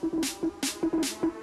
うん。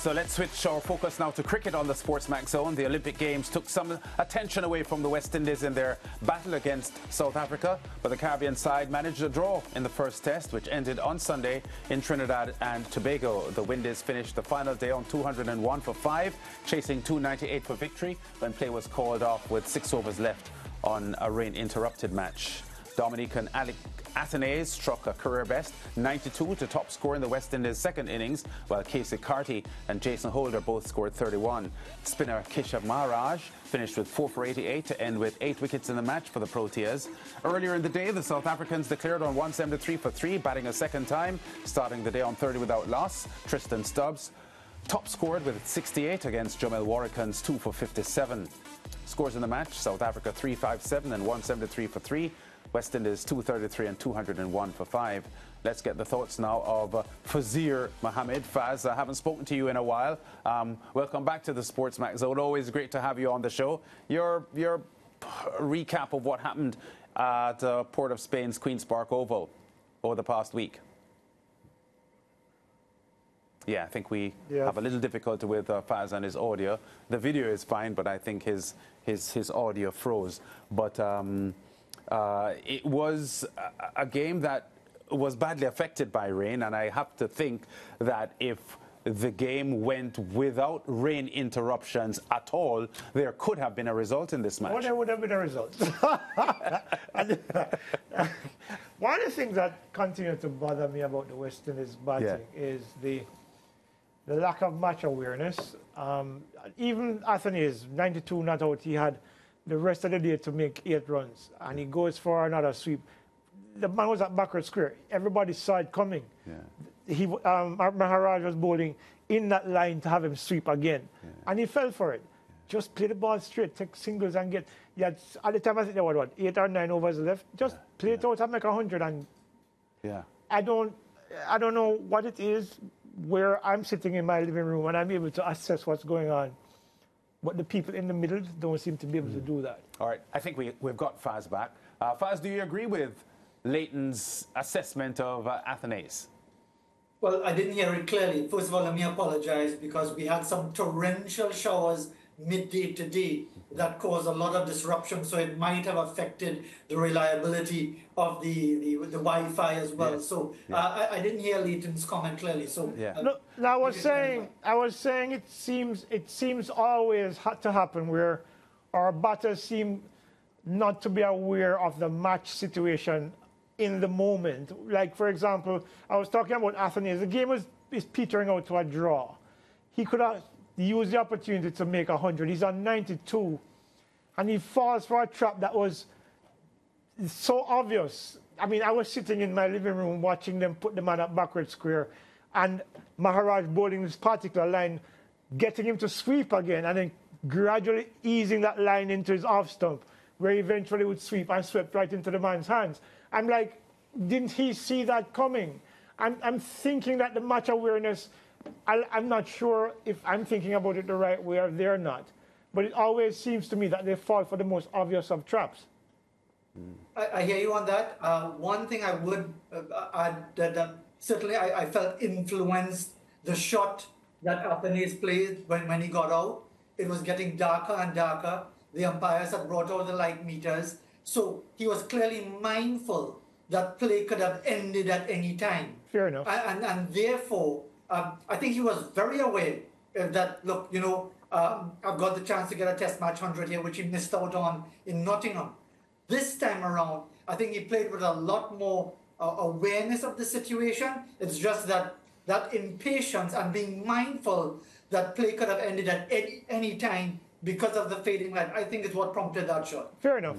So let's switch our focus now to cricket on the Sportsmax zone. The Olympic Games took some attention away from the West Indies in their battle against South Africa, but the Caribbean side managed a draw in the first test, which ended on Sunday in Trinidad and Tobago. The Windies finished the final day on 201 for 5, chasing 298 for victory when play was called off with six overs left on a rain-interrupted match. Dominican Alick Athanaze struck a career best 92 to top score in the West Indies second innings, while Keacy Carty and Jason Holder both scored 31. Spinner Keshav Maharaj finished with 4 for 88 to end with 8 wickets in the match for the Proteas. Earlier in the day, the South Africans declared on 173 for 3, batting a second time, starting the day on 30 without loss. Tristan Stubbs top scored with 68 against Jomel Warrican's 2 for 57. Scores in the match South Africa 357 and 173 for 3. West Indies 233 and 201 for 5. Let's get the thoughts now of uh, Fazeer Mohammed. Faz, I haven't spoken to you in a while. Um, welcome back to the Sportsmax Zone. Always great to have you on the show. Your, your recap of what happened at uh, Port of Spain's Queen's Park Oval over the past week. Yeah, I think we yeah. have a little difficulty with uh, Faz and his audio. The video is fine, but I think his, his, his audio froze. But um, uh, it was a, game that was badly affected by rain, and I have to think that if the game went without rain interruptions at all, there could have been a result in this match. Well, there would have been a result. one of the things that continues to bother me about the West Indies batting yeah. is the the lack of match awareness. Um, even Athanaze, 92 not out, he had the rest of the day to make eight runs, and he goes for another sweep. The man was at backward square. Everybody saw it coming. Yeah. He, um, Maharaj was bowling in that line to have him sweep again, yeah. and he fell for it. Yeah. Just play the ball straight, take singles, and get. Yeah, at the time I think there were what eight or nine overs left. Just play it out and make a hundred, and yeah. I don't, I don't know what it is where I'm sitting in my living room and I'm able to assess what's going on but the people in the middle don't seem to be able to do that. All right, I think we, we've got Faz back. Uh, Faz, do you agree with Leighton's assessment of uh, Athanaze? Well, I didn't hear it clearly. First of all, let me apologize because we had some torrential showers midday today that caused a lot of disruption. So it might have affected the reliability of the, the, the Wi-Fi as well. Yeah. So yeah. Uh, I, I, didn't hear Leighton's comment clearly. So yeah. Uh, no, I was saying I was saying it seems it seems always had to happen where our batters seem not to be aware of the match situation in the moment. Like for example, I was talking about Athens. The game was is petering out to a draw. He could have used the opportunity to make 100. He's on 92. And he falls for a trap that was so obvious. I mean, I was sitting in my living room watching them put the man at backward square and Maharaj bowling this particular line, getting him to sweep again and then gradually easing that line into his off stump where he eventually would sweep and swept right into the man's hands. I'm like, didn't he see that coming? I'm, I'm thinking that the match awareness I, am not sure if I'm thinking about it the right way or they're not. But it always seems to me that they fall for the most obvious of traps. I, I hear you on that. Uh, one thing I would uh, add that, that certainly I, I, felt influenced the shot that Athanaze played when, when he got out. It was getting darker and darker. The umpires had brought out the light meters. So he was clearly mindful that play could have ended at any time. Fair enough. And, and, and therefore, um, I think he was very aware that, look, you know, um, I've got the chance to get a test match 100 here, which he missed out on in Nottingham. This time around, I think he played with a lot more uh, awareness of the situation. It's just that that impatience and being mindful that play could have ended at any, any time because of the fading light, I think is what prompted that shot. Fair enough.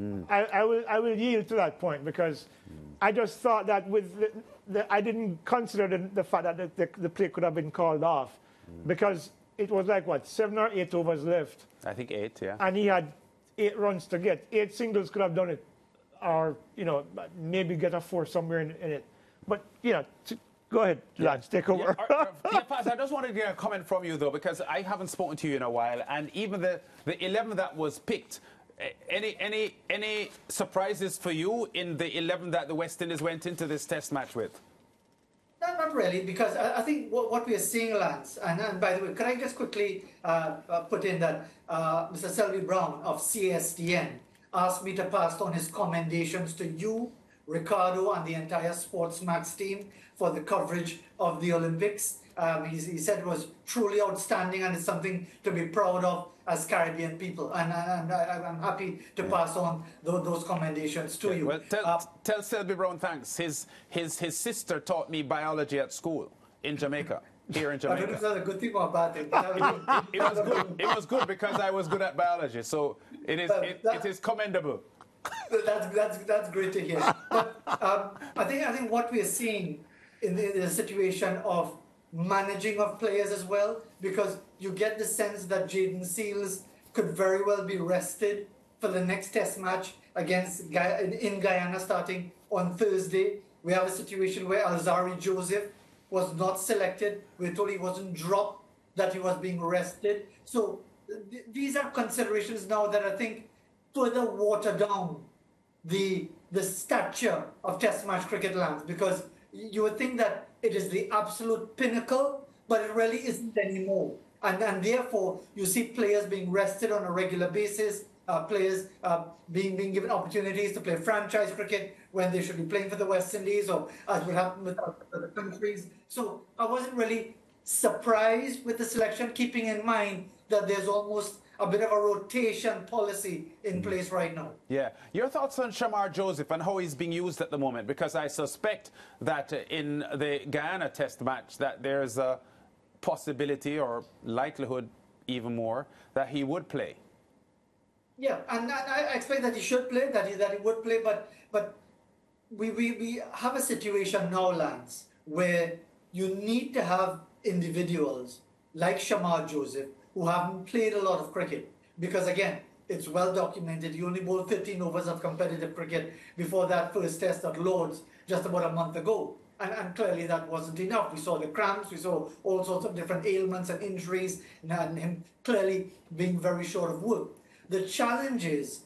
Mm. I, I, will, I will yield to that point because mm. I just thought that with the, the, I didn't consider the, the fact that the, the, the, play could have been called off mm. because it was like what seven or eight overs left. I think eight, yeah. And he had eight runs to get. Eight singles could have done it, or you know maybe get a four somewhere in, in it. But you know, to, Go ahead, Lance, take over. Yeah, uh, yeah, Faz, I just wanted to get a comment from you, though, because I haven't spoken to you in a while, and even the, the 11 that was picked, any any any surprises for you in the 11 that the West Indies went into this test match with? No, not really, because I, I think what, what, we are seeing, Lance, and, and, by the way, can I just quickly uh, uh, put in that uh, Mr. Selby Brown of CSDN asked me to pass on his commendations to you, Ricardo, and the entire Sportsmax team for the coverage of the Olympics. Um, he, he, said it was truly outstanding and it's something to be proud of as Caribbean people. And, and, and I, am happy to pass on those, those commendations to yeah, you. Well, tell, uh, tell Selby Brown thanks. His, his, his sister taught me biology at school in Jamaica. Here in Jamaica. I don't know if that's a good thing or bad thing. it, it, was good. it was good because I was good at biology. So it is, it, it is commendable. That's, that's, that's great to hear. But um, I, think, I think what we are seeing in the, the situation of managing of players as well, because you get the sense that Jayden Seales could very well be rested for the next test match against in Guyana starting on Thursday. We have a situation where Alzari Joseph was not selected. We're told he wasn't dropped, that he was being rested. So th- these are considerations now that I think further water down the the stature of Test match cricket Lance because you would think that it is the absolute pinnacle, but it really isn't anymore. And, and therefore, you see players being rested on a regular basis, uh, players uh, being, being given opportunities to play franchise cricket when they should be playing for the West Indies or as would happen with other countries. So I wasn't really surprised with the selection, keeping in mind that there's almost a bit of a rotation policy in mm. place right now. Yeah. Your thoughts on Shamar Joseph and how he's being used at the moment? Because I suspect that in the Guyana test match that there's a possibility or likelihood even more that he would play. Yeah, and I, expect that he should play, that he, that he would play, but but we, we, we have a situation now, Lance, where you need to have individuals like Shamar Joseph who haven't played a lot of cricket. Because again, it's well documented. He only bowled 13 overs of competitive cricket before that first test at Lords just about a month ago. And, and, clearly that wasn't enough. We saw the cramps, we saw all sorts of different ailments and injuries, and him clearly being very short of work. The challenge is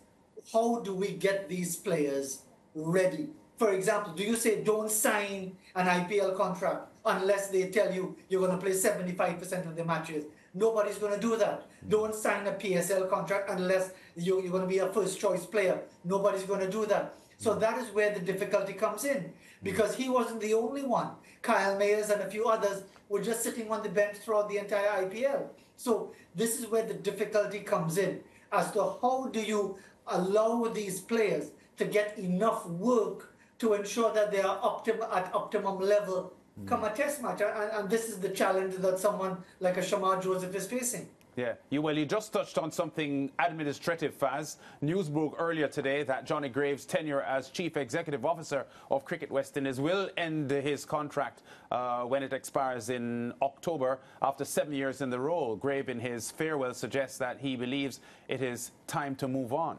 how do we get these players ready? For example, do you say don't sign an IPL contract unless they tell you you're going to play 75% of the matches? Nobody's going to do that. Don't sign a PSL contract unless you, you're going to be a first choice player. Nobody's going to do that. So mm. that is where the difficulty comes in mm. because he wasn't the only one. Kyle Mayers and a few others were just sitting on the bench throughout the entire IPL. So this is where the difficulty comes in as to how do you allow these players to get enough work to ensure that they are optim- at optimum level come a test match. And, and, this is the challenge that someone like a Shamar Joseph is facing. Yeah, you, well, you just touched on something administrative, Faz. News broke earlier today that Johnny Grave's tenure as Chief Executive Officer of Cricket West Indies will end his contract uh, when it expires in October after seven years in the role. Grave, in his farewell, suggests that he believes it is time to move on.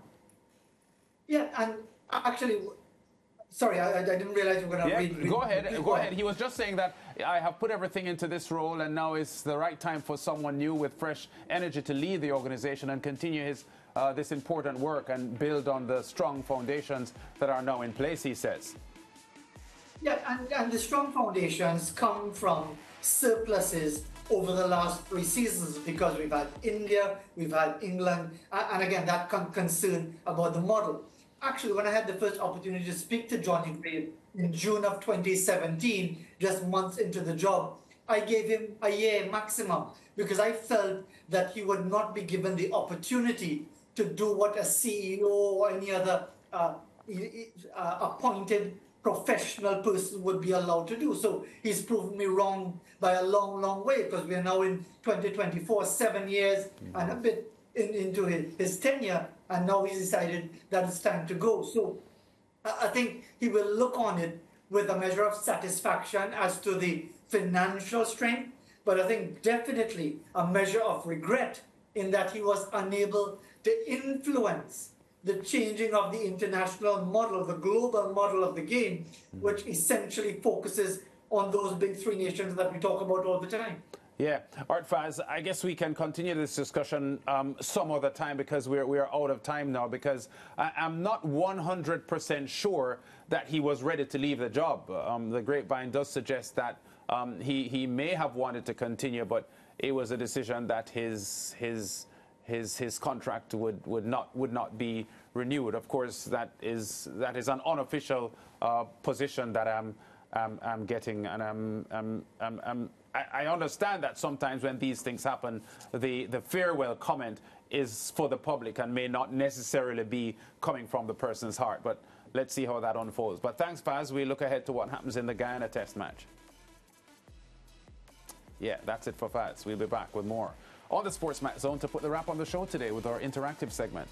Yeah, and actually, Sorry, I, I didn't realize you were going to yeah, read. Go ahead. Go ahead. He was just saying that I have put everything into this role, and now is the right time for someone new with fresh energy to lead the organization and continue his uh, this important work and build on the strong foundations that are now in place. He says. Yeah, and, and the strong foundations come from surpluses over the last three seasons because we've had India, we've had England, and again that con- concern about the model actually, when I had the first opportunity to speak to Johnny Grave in June of 2017, just months into the job, I gave him a year maximum because I felt that he would not be given the opportunity to do what a CEO or any other uh, uh, appointed professional person would be allowed to do. So he's proven me wrong by a long, long way because we are now in 2024, seven years mm-hmm. and a bit in, into his, his tenure and now he's decided that it's time to go. So I think he will look on it with a measure of satisfaction as to the financial strength, but I think definitely a measure of regret in that he was unable to influence the changing of the international model, the global model of the game, hmm. which essentially focuses on those big three nations that we talk about all the time. Yeah, Art Faz, I guess we can continue this discussion um, some other time because we're, we're out of time now because I, am not 100% sure that he was ready to leave the job. Um, the grapevine does suggest that um, he, he may have wanted to continue, but it was a decision that his, his, his, his contract would, would, not, would not be renewed. Of course, that is, that is an unofficial uh, position that I'm, I'm, I'm getting, and I'm, I'm, I'm, I'm I, understand that sometimes when these things happen, the, the farewell comment is for the public and may not necessarily be coming from the person's heart. But let's see how that unfolds. But thanks, Faz. We look ahead to what happens in the Guyana Test match. Yeah, that's it for Faz. We'll be back with more on the Sportsmax Zone to put the wrap on the show today with our interactive segment.